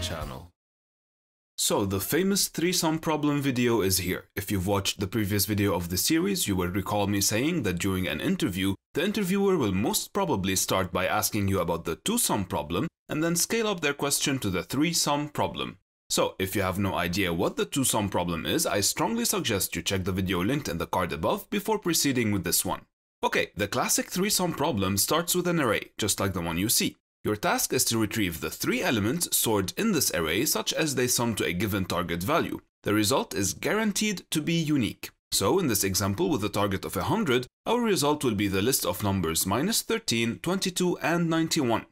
channel. So the famous three-sum problem video is here. If you've watched the previous video of the series, you will recall me saying that during an interview, the interviewer will most probably start by asking you about the two-sum problem and then scale up their question to the three-sum problem. So if you have no idea what the two-sum problem is, I strongly suggest you check the video linked in the card above before proceeding with this one. Okay, the classic three-sum problem starts with an array, just like the one you see. Your task is to retrieve the three elements stored in this array such as they sum to a given target value. The result is guaranteed to be unique. So in this example with a target of 100, our result will be the list of numbers minus 13, 22 and 91.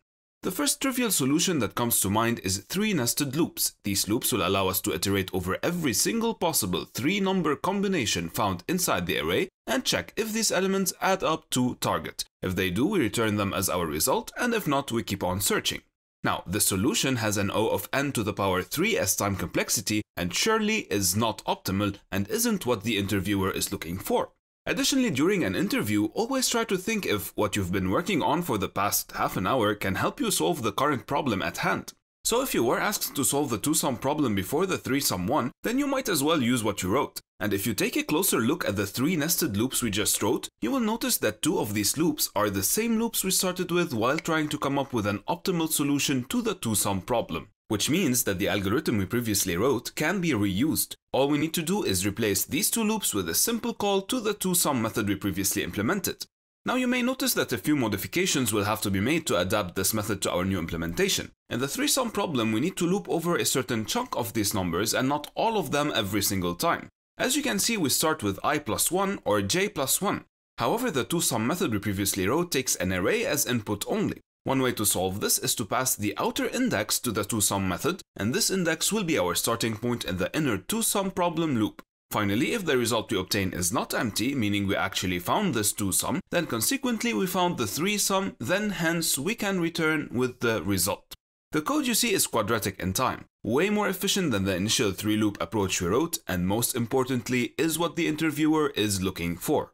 The first trivial solution that comes to mind is three nested loops. These loops will allow us to iterate over every single possible three-number combination found inside the array and check if these elements add up to target. If they do, we return them as our result, and if not, we keep on searching. Now, the solution has an O of n to the power 3s time complexity and surely is not optimal and isn't what the interviewer is looking for. Additionally, during an interview, always try to think if what you've been working on for the past half an hour can help you solve the current problem at hand. So if you were asked to solve the two-sum problem before the three-sum one, then you might as well use what you wrote. And if you take a closer look at the three nested loops we just wrote, you will notice that two of these loops are the same loops we started with while trying to come up with an optimal solution to the two-sum problem. Which means that the algorithm we previously wrote can be reused. All we need to do is replace these two loops with a simple call to the two-sum method we previously implemented. Now you may notice that a few modifications will have to be made to adapt this method to our new implementation. In the three-sum problem, we need to loop over a certain chunk of these numbers and not all of them every single time. As you can see, we start with i plus 1 or j plus 1. However, the two-sum method we previously wrote takes an array as input only. One way to solve this is to pass the outer index to the two-sum method, and this index will be our starting point in the inner two-sum problem loop. Finally, if the result we obtain is not empty, meaning we actually found this two-sum, then consequently we found the three-sum, then hence we can return with the result. The code you see is quadratic in time, way more efficient than the initial three-loop approach we wrote, and most importantly is what the interviewer is looking for.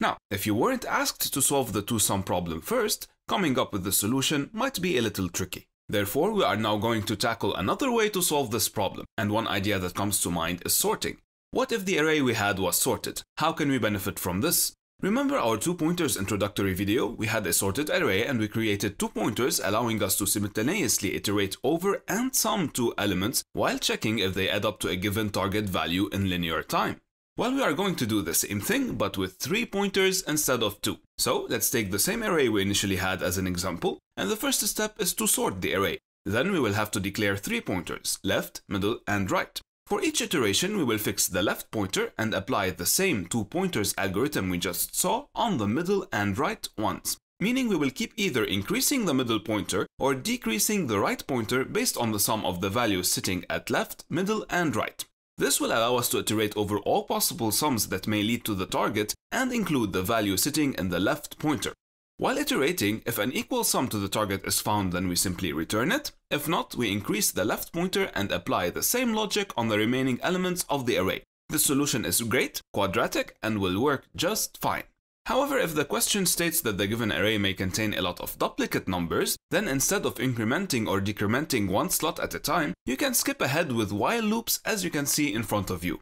Now, if you weren't asked to solve the two-sum problem first, coming up with the solution might be a little tricky. Therefore, we are now going to tackle another way to solve this problem, and one idea that comes to mind is sorting. What if the array we had was sorted? How can we benefit from this? Remember our two pointers introductory video? We had a sorted array and we created two pointers allowing us to simultaneously iterate over and sum two elements while checking if they add up to a given target value in linear time. Well, we are going to do the same thing, but with three pointers instead of two. So let's take the same array we initially had as an example, and the first step is to sort the array. Then we will have to declare three pointers, left, middle, and right. For each iteration, we will fix the left pointer and apply the same two pointers algorithm we just saw on the middle and right ones. Meaning we will keep either increasing the middle pointer or decreasing the right pointer based on the sum of the values sitting at left, middle, and right. This will allow us to iterate over all possible sums that may lead to the target and include the value sitting in the left pointer. While iterating, if an equal sum to the target is found then we simply return it, if not we increase the left pointer and apply the same logic on the remaining elements of the array. This solution is great, quadratic, and will work just fine. However, if the question states that the given array may contain a lot of duplicate numbers, then instead of incrementing or decrementing one slot at a time, you can skip ahead with while loops as you can see in front of you.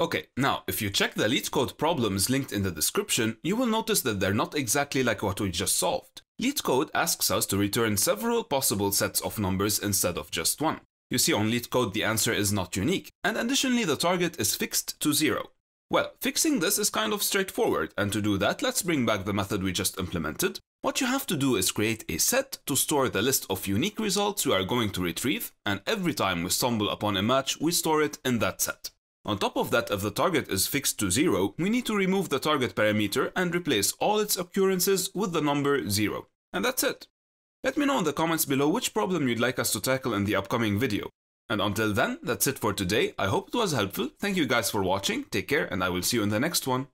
Okay, now if you check the LeetCode problems linked in the description, you will notice that they're not exactly like what we just solved. LeetCode asks us to return several possible sets of numbers instead of just one. You see on LeetCode the answer is not unique, and additionally the target is fixed to zero. Well, fixing this is kind of straightforward, and to do that, let's bring back the method we just implemented. What you have to do is create a set to store the list of unique results we are going to retrieve, and every time we stumble upon a match, we store it in that set. On top of that, if the target is fixed to 0, we need to remove the target parameter and replace all its occurrences with the number 0. And that's it. Let me know in the comments below which problem you'd like us to tackle in the upcoming video. And until then, that's it for today. I hope it was helpful. Thank you guys for watching. Take care and I will see you in the next one.